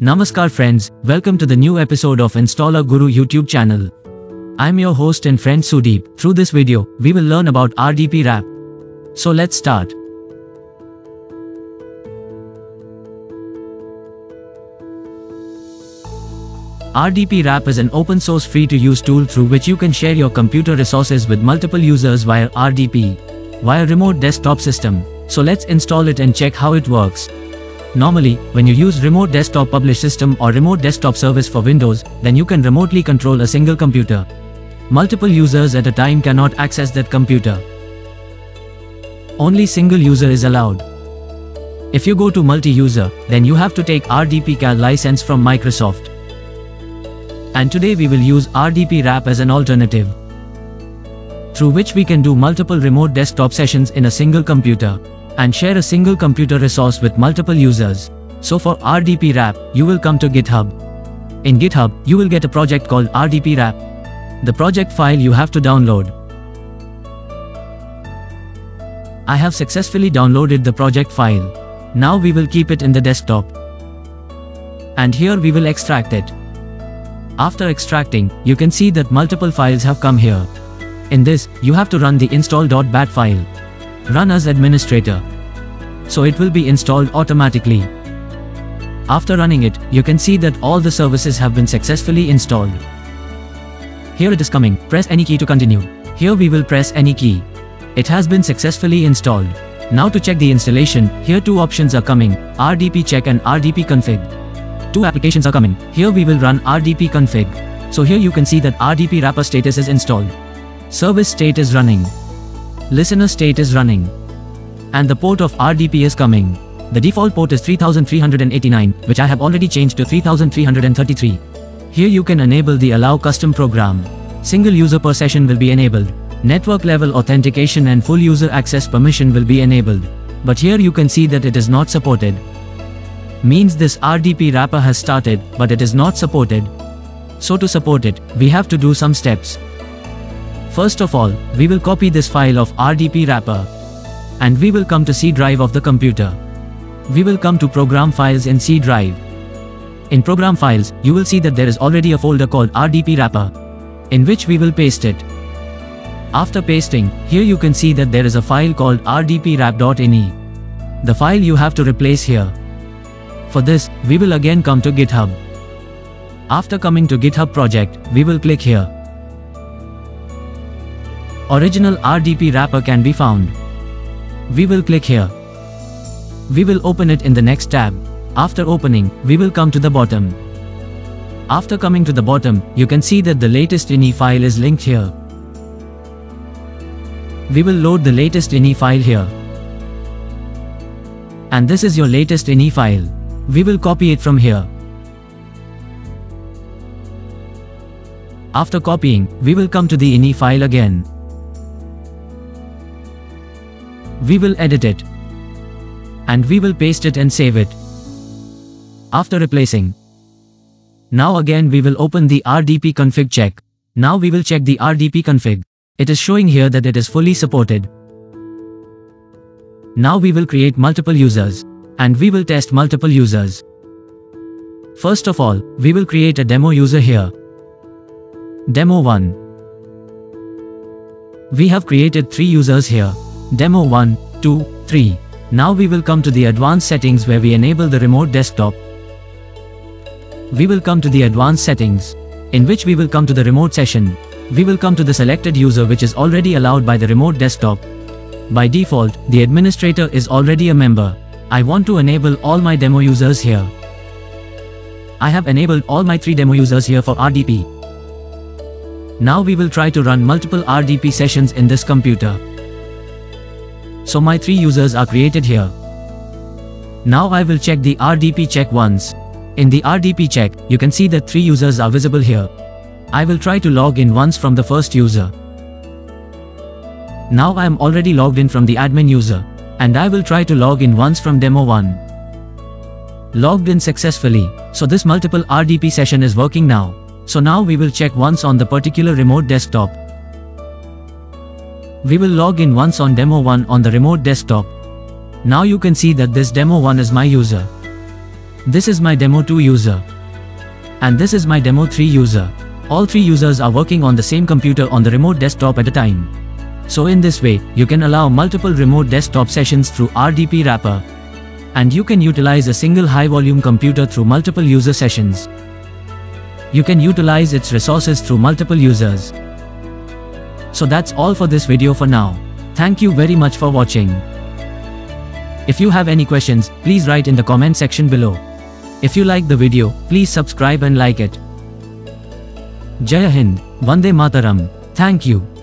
Namaskar friends, welcome to the new episode of Installer Guru YouTube channel. I'm your host and friend Sudeep. Through this video, we will learn about RDP wrap. So let's start. RDP wrap is an open source free to use tool through which you can share your computer resources with multiple users via RDP, via remote desktop system. So let's install it and check how it works. Normally, when you use remote desktop publish system or remote desktop service for Windows, then you can remotely control a single computer. Multiple users at a time cannot access that computer. Only single user is allowed. If you go to multi-user, then you have to take RDP CAL license from Microsoft. And today we will use RDP wrap as an alternative. Through which we can do multiple remote desktop sessions in a single computer and share a single computer resource with multiple users. So for RDP wrap, you will come to GitHub. In GitHub, you will get a project called RDP wrap. The project file you have to download. I have successfully downloaded the project file. Now we will keep it in the desktop. And here we will extract it. After extracting, you can see that multiple files have come here. In this, you have to run the install.bat file. Run as administrator. So it will be installed automatically. After running it, you can see that all the services have been successfully installed. Here it is coming, press any key to continue. Here we will press any key. It has been successfully installed. Now to check the installation, here two options are coming, RDP check and RDP config. Two applications are coming. Here we will run RDP config. So here you can see that RDP wrapper status is installed. Service state is running. Listener state is running. And the port of RDP is coming. The default port is 3389, which I have already changed to 3333. Here you can enable the allow custom program. Single user per session will be enabled. Network level authentication and full user access permission will be enabled. But here you can see that it is not supported. Means this RDP wrapper has started, but it is not supported. So to support it, we have to do some steps. First of all, we will copy this file of RDP wrapper. And we will come to C drive of the computer. We will come to program files in C drive. In program files, you will see that there is already a folder called RDP wrapper, in which we will paste it. After pasting, here you can see that there is a file called rdpwrap.ini. The file you have to replace here. For this, we will again come to GitHub. After coming to GitHub project, we will click here. Original RDP wrapper can be found. We will click here. We will open it in the next tab. After opening, we will come to the bottom. After coming to the bottom, you can see that the latest ini file is linked here. We will load the latest ini file here. And this is your latest ini file. We will copy it from here. After copying, we will come to the ini file again. We will edit it. And we will paste it and save it. After replacing. Now again we will open the RDP config check. Now we will check the RDP config. It is showing here that it is fully supported. Now we will create multiple users. And we will test multiple users. First of all, we will create a demo user here. Demo 1. We have created 3 users here. Demo 1, 2, 3. Now we will come to the advanced settings where we enable the remote desktop. We will come to the advanced settings, in which we will come to the remote session. We will come to the selected user which is already allowed by the remote desktop. By default, the administrator is already a member. I want to enable all my demo users here. I have enabled all my 3 demo users here for RDP. Now we will try to run multiple RDP sessions in this computer. So my 3 users are created here. Now I will check the RDP check once. In the RDP check, you can see that 3 users are visible here. I will try to log in once from the first user. Now I am already logged in from the admin user. And I will try to log in once from demo 1. Logged in successfully, so this multiple RDP session is working now. So now we will check once on the particular remote desktop. We will log in once on demo 1 on the remote desktop. Now you can see that this demo 1 is my user. This is my demo 2 user. And this is my demo 3 user. All three users are working on the same computer on the remote desktop at a time. So in this way, you can allow multiple remote desktop sessions through RDP wrapper. And you can utilize a single high-volume computer through multiple user sessions. You can utilize its resources through multiple users. So that's all for this video for now. Thank you very much for watching. If you have any questions, please write in the comment section below. If you like the video, please subscribe and like it. Jai Hind, Vande Mataram. Thank you.